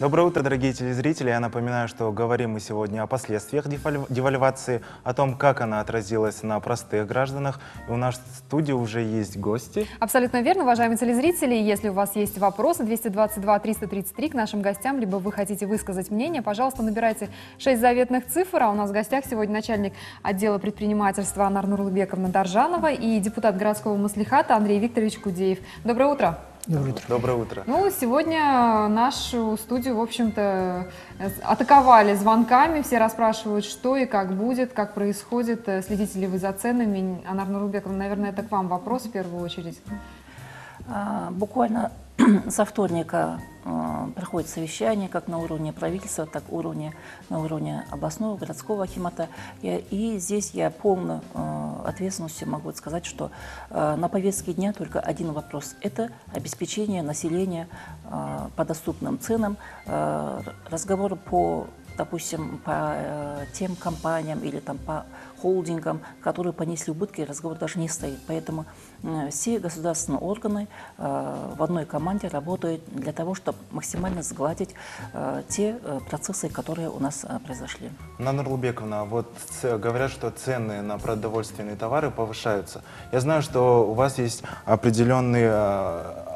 Доброе утро, дорогие телезрители. Я напоминаю, что говорим мы сегодня о последствиях деваль- девальвации, о том, как она отразилась на простых гражданах. И у нас в студии уже есть гости. Абсолютно верно, уважаемые телезрители. Если у вас есть вопросы, 222-333 к нашим гостям, либо вы хотите высказать мнение, пожалуйста, набирайте 6 заветных цифр. А у нас в гостях сегодня начальник отдела предпринимательства Анар Нурлыбековна Доржанова и депутат городского маслихата Андрей Викторович Кудеев. Доброе утро. Доброе утро. Доброе утро. Ну, сегодня нашу студию, в общем-то, атаковали звонками. Все расспрашивают, что и как будет, как происходит. Э, Следите ли вы за ценами? Анар Нурлыбековна, наверное, это к вам вопрос в первую очередь. А, Буквально со вторника а, проходит совещание как на уровне правительства, так и уровне, на уровне областного, городского акимата. И, и здесь я полной а, ответственностью могу сказать, что на повестке дня только один вопрос – это обеспечение населения по доступным ценам. Разговор по допустим, по э, тем компаниям или там по холдингам, которые понесли убытки, разговор даже не стоит. Поэтому э, все государственные органы э, в одной команде работают для того, чтобы максимально сгладить те процессы, которые у нас произошли. Нана Нурлубековна, вот говорят, что цены на продовольственные товары повышаются. Я знаю, что у вас есть определенные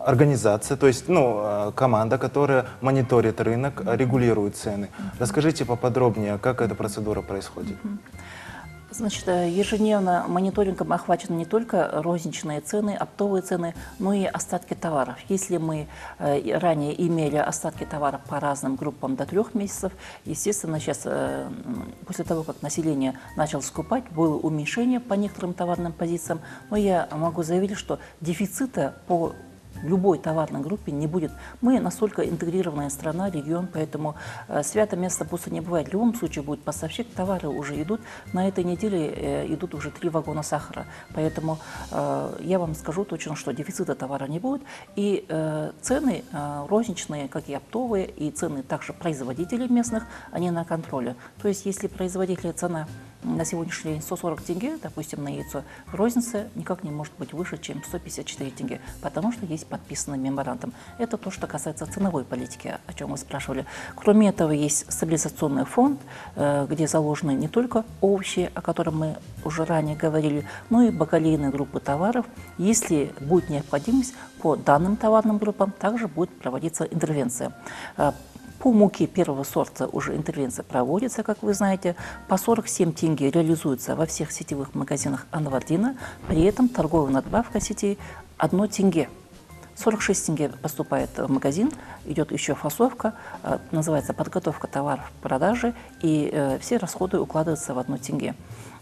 организации, то есть ну, э, команда, которая мониторит рынок, э, регулирует цены. Расскажите поподробнее, как эта процедура происходит. Значит, э, ежедневно мониторингом охвачены не только розничные цены, оптовые цены, но и остатки товаров. Если мы ранее имели остатки товаров по разным группам до трех месяцев, естественно, сейчас, после того, как население начало скупать, было уменьшение по некоторым товарным позициям, но я могу заявить, что дефицита по любой товарной группе не будет. Мы настолько интегрированная страна, регион, поэтому э, свято место пусто не бывает. В любом случае будет поставщик, товары уже идут. На этой неделе э, идут уже три вагона сахара. Поэтому э, я вам скажу точно, что дефицита товара не будет. И цены розничные, как и оптовые, и цены также производителей местных, они на контроле. То есть если производителя цена на сегодняшний день 140 тенге, допустим, на яйцо, розница никак не может быть выше, чем 154 тенге, потому что есть подписанный меморандум. Это то, что касается ценовой политики, о чем вы спрашивали. Кроме этого, есть стабилизационный фонд, э, где заложены не только овощи, о котором мы уже ранее говорили, но и бакалейные группы товаров. Если будет необходимость, по данным товарным группам также будет проводиться интервенция. По муке первого сорта уже интервенция проводится, как вы знаете. По 47 тенге реализуется во всех сетевых магазинах Анвардина. При этом торговая надбавка сетей 1 тенге. 46 тенге поступает в магазин, идет еще фасовка, э, называется подготовка товаров к продаже, и э, все расходы укладываются в 1 тенге.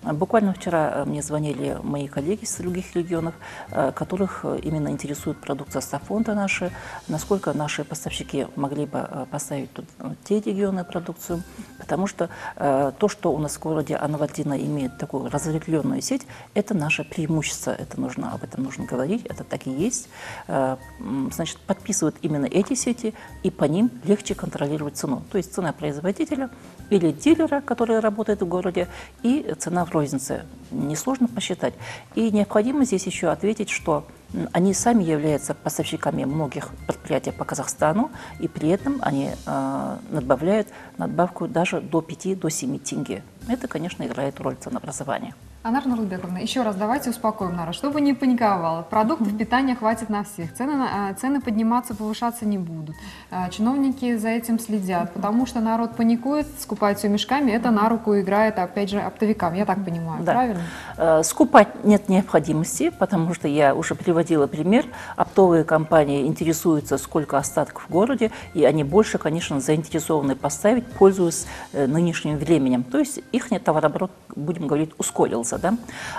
Буквально вчера э, мне звонили мои коллеги из других регионов, э, которых э, именно интересует продукция Стафонда наши, насколько наши поставщики могли бы поставить тут те регионы продукцию, потому что то, что у нас в городе Анавальдина имеет такую разветвленную сеть, это наше преимущество, это нужно, об этом нужно говорить, это так и есть. Значит, подписывают именно эти сети, и по ним легче контролировать цену. То есть цена производителя или дилера, который работает в городе, и цена в рознице. Несложно посчитать. И необходимо здесь еще ответить, что они сами являются поставщиками многих предприятий по Казахстану, и при этом они э, надбавляют надбавку даже до 5-7 до 7 тенге. Это, конечно, играет роль ценообразования. Анар Нурлыбековна, еще раз давайте успокоим народ, чтобы не паниковало. Продуктов питания хватит на всех. Цены, а, цены подниматься, повышаться не будут. А, Чиновники за этим следят, потому что народ паникует, скупает все мешками. Это на руку играет, опять же, оптовикам. Я так понимаю, Да. правильно? Э, Скупать нет необходимости, потому что я уже приводила пример. Оптовые компании интересуются, сколько остатков в городе, и они больше, конечно, заинтересованы поставить, пользуясь э, нынешним временем. То есть их товарооборот, будем говорить, ускорился. Да?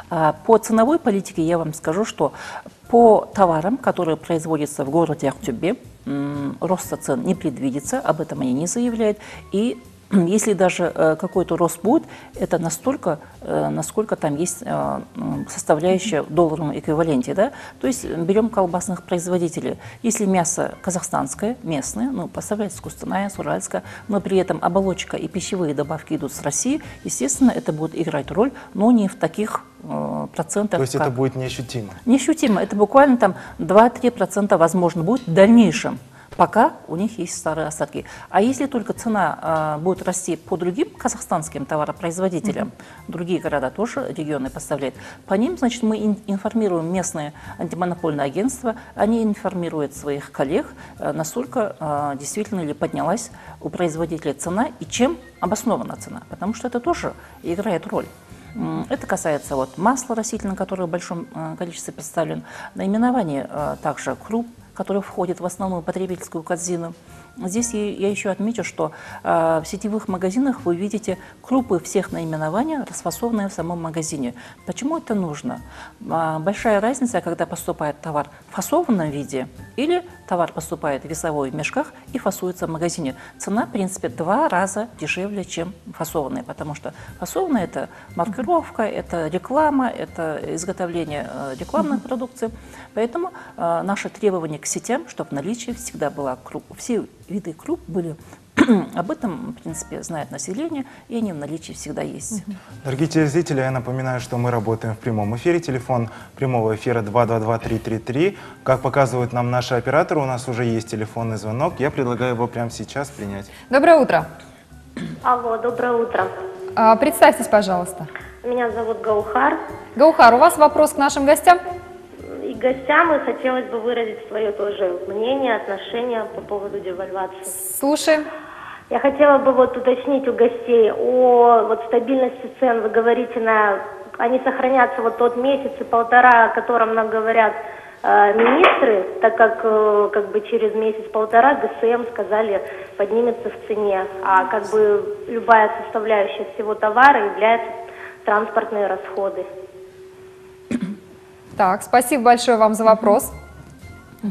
А По ценовой политике я вам скажу, что по товарам, которые производятся в городе Актюбе, м, роста цен не предвидится, об этом они не заявляют. И если даже э, какой-то рост будет, это настолько, э, насколько там есть э, составляющая в долларовом эквиваленте. Да? То есть берем колбасных производителей. Если мясо казахстанское, местное, ну, поставляется с Кустаная, с Уральска, но при этом оболочка и пищевые добавки идут с России, естественно, это будет играть роль, но не в таких процентах, То есть как это будет неощутимо. Неощутимо. Это буквально там 2-3% возможно будет в дальнейшем. Пока у них есть старые остатки. А если только цена а, будет расти по другим казахстанским товаропроизводителям, другие города тоже регионы поставляют, по ним, значит, мы ин- информируем местные антимонопольные агентства, они информируют своих коллег, э, насколько а, действительно ли поднялась у производителя цена и чем обоснована цена, потому что это тоже играет роль. Это касается вот масла растительного, которое в большом э, количестве представлен, наименование э, также круп, которые входят в основную потребительскую корзину. Здесь я еще отмечу, что э, в сетевых магазинах вы видите крупы всех наименований, расфасованные в самом магазине. Почему это нужно? А, Большая разница, когда поступает товар в фасованном виде или товар поступает весовой в мешках и фасуется в магазине. Цена, в принципе, два раза дешевле, чем фасованная, потому что фасованная – это маркировка, это реклама, это изготовление э, рекламной продукции. Поэтому э, наше требование к сетям, чтобы в наличии всегда была круп, все виды круп были об этом, в принципе, знает население, и они в наличии всегда есть. Дорогие телезрители, я напоминаю, что мы работаем в прямом эфире. Телефон прямого эфира 222-333. Как показывают нам наши операторы, у нас уже есть телефонный звонок. Я предлагаю его прямо сейчас принять. Доброе утро. Алло, доброе утро. А, Представьтесь, пожалуйста. Меня зовут Гаухар. Гаухар, у вас вопрос к нашим гостям? Гостям и хотелось бы выразить свое тоже мнение, отношение по поводу девальвации. Слушаем. Я хотела бы вот уточнить у гостей о вот стабильности цен. Вы говорите, на, они сохранятся вот тот месяц и полтора, о котором нам говорят э, министры, так как э, как бы через месяц-полтора ГСМ сказали поднимется в цене, а как бы любая составляющая всего товара является транспортные расходы. Так, спасибо большое вам за вопрос. А,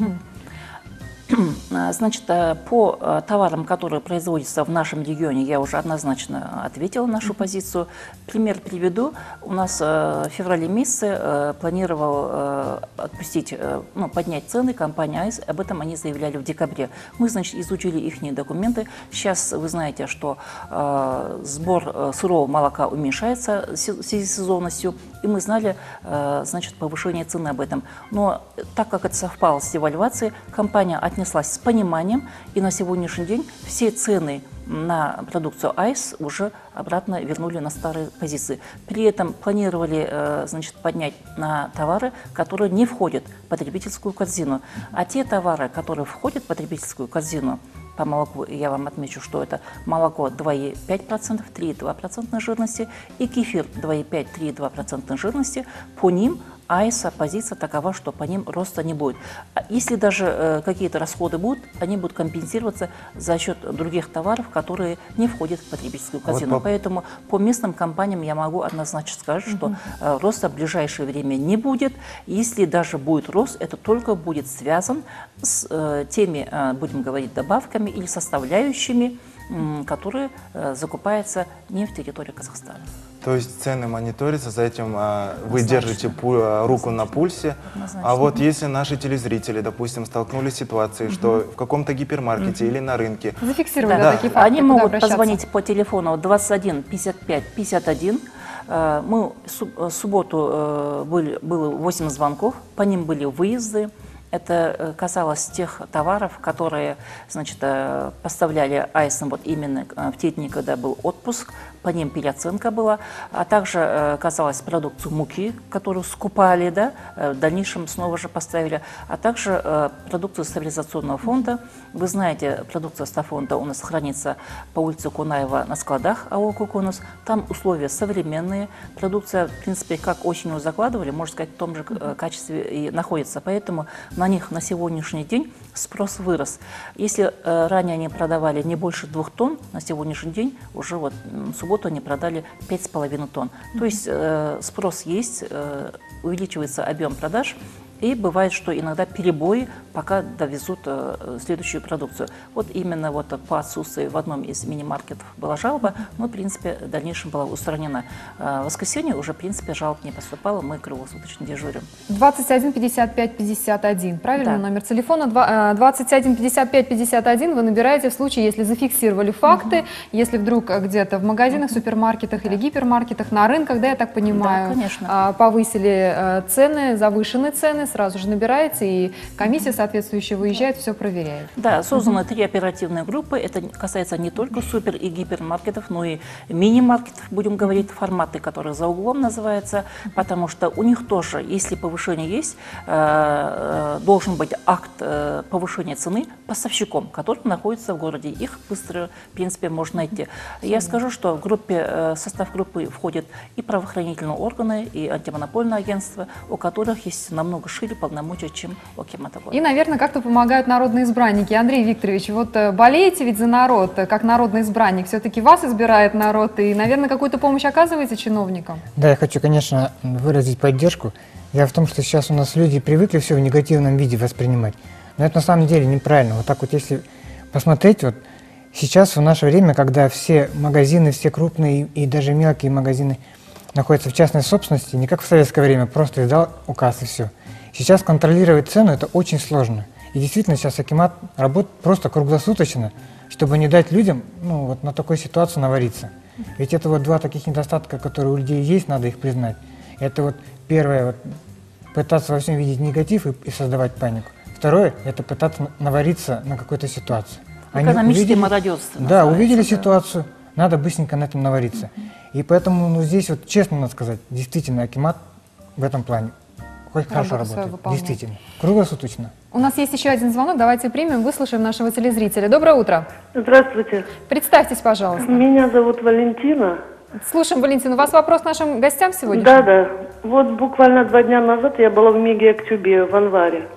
Значит, э, по э, товарам, которые производятся в нашем регионе, я уже однозначно ответила нашу позицию. Пример приведу. У нас э, в феврале месяце э, планировал э, отпустить, э, ну, поднять цены компания АИС. Об этом они заявляли в декабре. Мы, значит, изучили их документы. Сейчас вы знаете, что э, сбор э, сырого молока уменьшается в связи с сезонностью, и мы знали, э, значит, повышение цены об этом. Но так как это совпало с девальвацией, компания отнеслась с пониманием, и на сегодняшний день все цены на продукцию АИС уже обратно вернули на старые позиции. При этом планировали э, значит, поднять на товары, которые не входят в потребительскую корзину. А те товары, которые входят в потребительскую корзину, по молоку я вам отмечу, что это молоко 2,5%, 3,2% жирности и кефир 2,5-3,2% жирности. По ним АИСа позиция такова, что по ним роста не будет. А Если даже э, какие-то расходы будут, они будут компенсироваться за счет других товаров, которые не входят в потребительскую А вот Поэтому по местным компаниям я могу однозначно сказать, что э, роста в ближайшее время не будет. Если даже будет рост, это только будет связан с э, теми, э, будем говорить, добавками или составляющими, которые э, закупаются не в территории Казахстана. То есть цены мониторятся, за этим а, вы держите пу- а, руку на пульсе. Однозначно. А вот если наши телезрители, допустим, столкнулись с ситуацией, что в каком-то гипермаркете или на рынке Зафиксировали Да. такие факты. Они куда могут обращаться? позвонить по телефону 21 55 51. Э, Мы в э, субботу э, были, было 8 звонков, по ним были выезды. Это э, касалось тех товаров, которые значит, поставляли Айсом вот именно в те дни, когда был отпуск, по ним переоценка была, а также э, касалось продукцию муки, которую скупали, да, э, в дальнейшем снова же поставили, а также э, продукцию стабилизационного фонда. Вы знаете, продукция стафонда у нас хранится по улице Кунаева на складах АО «Куконус». Там условия современные. Продукция, в принципе, как осенью закладывали, можно сказать, в том же качестве и находится. Поэтому на них на сегодняшний день спрос вырос. Если э, ранее они продавали не больше двух тонн, на сегодняшний день уже вот в субботу они продали пять с половиной тонн. То есть э, спрос есть, э, увеличивается объем продаж. И бывает, что иногда перебои, пока довезут э, следующую продукцию. Вот именно вот по отсутствию в одном из мини-маркетов была жалоба, но, в принципе, в дальнейшем была устранена. Э, в воскресенье уже, в принципе, жалоб не поступало, мы круглосуточно дежурим. 21 55 51, правильно Да. номер телефона? Два- э, 21 55 51 вы набираете в случае, если зафиксировали факты, если вдруг э, где-то в магазинах, супермаркетах или гипермаркетах, на рынках, да, я так понимаю, конечно. а, повысили э, цены, завышены цены, сразу же набираете, и комиссия соответствующая выезжает, все проверяет. Да, созданы три оперативные группы. Это касается не только супер и гипермаркетов, но и мини-маркетов, будем говорить, форматы, которые за углом называются, потому что у них тоже, если повышение есть, э, э, должен быть акт э, повышения цены поставщиком, который находится в городе. Их быстро, в принципе, можно найти. Я скажу, что в группе, состав группы входят и правоохранительные органы, и антимонопольное агентство, у которых есть намного шире полномочия, чем у Кематовой. И, наверное, как-то помогают народные избранники. Андрей Викторович, вот э, болеете ведь за народ, э, как народный избранник, все-таки вас избирает народ, и, наверное, какую-то помощь оказываете чиновникам? Да, я хочу, конечно, выразить поддержку. Дело в том, что сейчас у нас люди привыкли все в негативном виде воспринимать. Но это на самом деле неправильно. Вот так вот, если посмотреть, вот сейчас в наше время, когда все магазины, все крупные и даже мелкие магазины находятся в частной собственности, не как в советское время, просто издал указ и все. Сейчас контролировать цену это очень сложно. И действительно сейчас Акимат работает просто круглосуточно, чтобы не дать людям ну, вот на такую ситуацию навариться. Ведь это вот два таких недостатка, которые у людей есть, надо их признать. Это вот первое, вот, пытаться во всем видеть негатив и, и создавать панику. Второе, это пытаться навариться на какой-то ситуации. Экономическое увидели- мародерство Да, увидели да. ситуацию, надо быстренько на этом навариться. И поэтому, ну, здесь вот честно надо сказать, действительно, Акимат в этом плане хоть хорошо работает. Действительно. Круглосуточно. У нас есть еще один звонок, давайте примем, выслушаем нашего телезрителя. Доброе утро. Здравствуйте. Представьтесь, пожалуйста. Меня зовут Валентина. Слушаем, Валентин, у вас вопрос к нашим гостям сегодня? Да, да. Вот буквально два дня назад я была в Меге Актюбе в Анваре.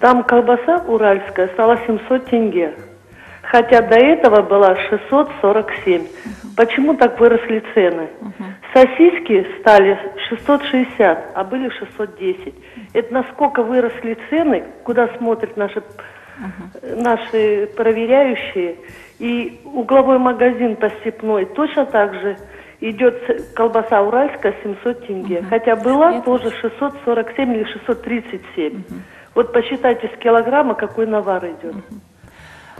Там колбаса уральская стала 700 тенге. Хотя до этого была 647. Почему так выросли цены? Сосиски стали 660, а были 610. Это насколько выросли цены, куда смотрят наши, наши проверяющие. И угловой магазин по Степной точно так же идет колбаса уральская 700 тенге. Хотя была Я тоже 647 или 637. Вот посчитайте с килограмма, какой навар идет.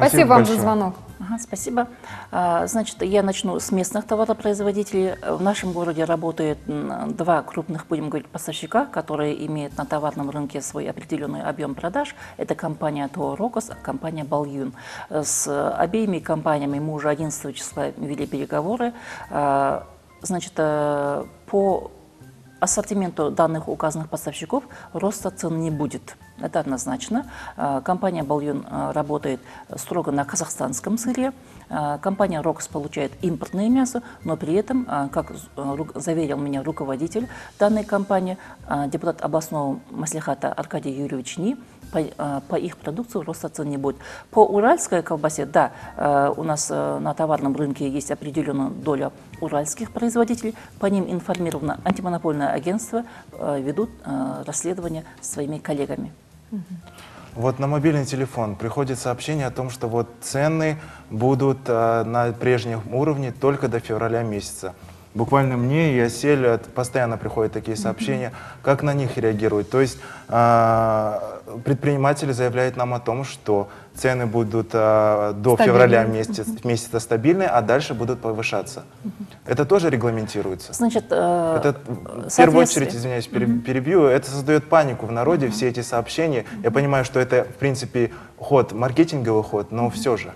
Спасибо, вам за большое. звонок. Ага, спасибо. А, Значит, я начну с местных товаропроизводителей. В нашем городе работает м, два крупных, будем говорить, поставщика, которые имеют на товарном рынке свой определенный объем продаж. Это компания ТО «Рокос», компания «Балюн». С обеими компаниями мы уже 11 числа вели переговоры. А, Значит, э, по ассортименту данных указанных поставщиков роста цен не будет. Это однозначно. А, Компания «Бальон» а, работает строго на казахстанском сыре. А, Компания «Рокс» получает импортное мясо, но при этом, как ру- заверил меня руководитель данной компании, депутат областного маслихата Аркадий Юрьевич Ни, по, по их продукции роста цен не будет. По уральской колбасе, да, у нас а, на товарном рынке есть определенная доля уральских производителей, по ним информировано антимонопольное агентство, ведут расследование своими коллегами. Вот на мобильный телефон приходит сообщение о том, что вот цены будут э, на прежнем уровне только до февраля месяца. Буквально мне и Осель постоянно приходят такие сообщения, как на них реагируют. То есть э, предприниматели заявляют нам о том, что цены будут э, до Стабильные. февраля месяца, месяца стабильные, а дальше будут повышаться. Это тоже регламентируется. Значит, э, Это, в первую очередь, извиняюсь, пере- перебью, это создает панику в народе, все эти сообщения. Я понимаю, что это, в принципе, ход, маркетинговый ход, но все же.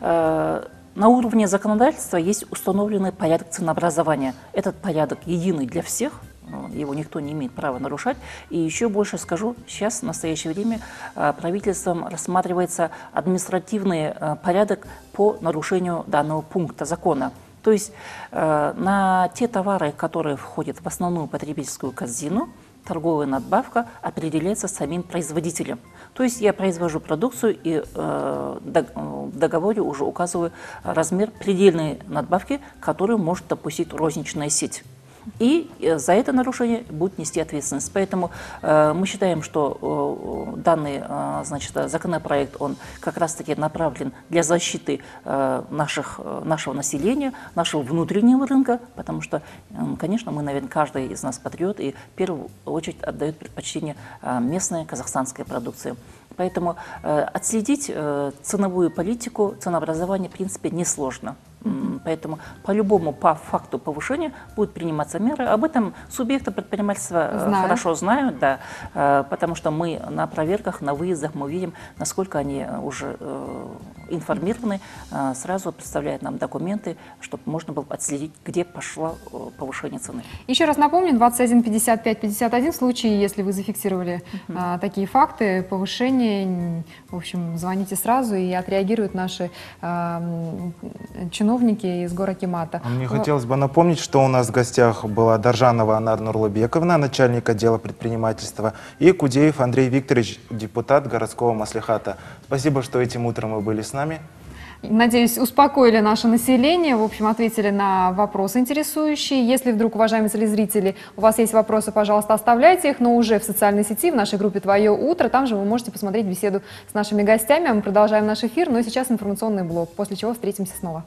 Э, На уровне законодательства есть установленный порядок ценообразования. Этот порядок единый для всех, э, его никто не имеет права нарушать. И еще больше скажу, сейчас, в настоящее время, э, правительством рассматривается административный э, порядок по нарушению данного пункта закона. То есть на те товары, которые входят в основную потребительскую корзину, торговая надбавка определяется самим производителем. То есть я произвожу продукцию и э, э, в договоре уже указываю размер предельной надбавки, которую может допустить розничная сеть. И э, за это нарушение будет нести ответственность. Поэтому э, мы считаем, что э, данный значит, законопроект, он как раз-таки направлен для защиты наших, нашего населения, нашего внутреннего рынка, потому что, конечно, мы, наверное, каждый из нас патриот и в первую очередь отдает предпочтение местной казахстанской продукции. Поэтому отследить ценовую политику, ценообразование, в принципе, несложно. Поэтому по-любому по факту повышения будут приниматься меры. Об этом субъекты предпринимательства э, Знают. хорошо знают, да, э, потому что мы на проверках, на выездах мы видим, насколько они э, уже информированы, сразу представляют нам документы, чтобы можно было отследить, где пошло повышение цены. Еще раз напомню, 21 55 51 в случае, если вы зафиксировали а, такие факты повышения, в общем, звоните сразу и отреагируют наши а, м, чиновники из горакимата. А Мне Во- хотелось бы напомнить, что у нас в гостях была Доржанова Анар Нурлыбековна, начальник отдела предпринимательства, и Кудеев Андрей Викторович, депутат городского маслихата. Спасибо, что этим утром вы были с нами. Надеюсь, успокоили наше население, в общем, ответили на вопросы интересующие. Если вдруг, уважаемые телезрители, у вас есть вопросы, пожалуйста, оставляйте их, но уже в социальной сети, в нашей группе «Твое утро». Там же вы можете посмотреть беседу с нашими гостями. А мы продолжаем наш эфир, но сейчас информационный блок, после чего встретимся снова.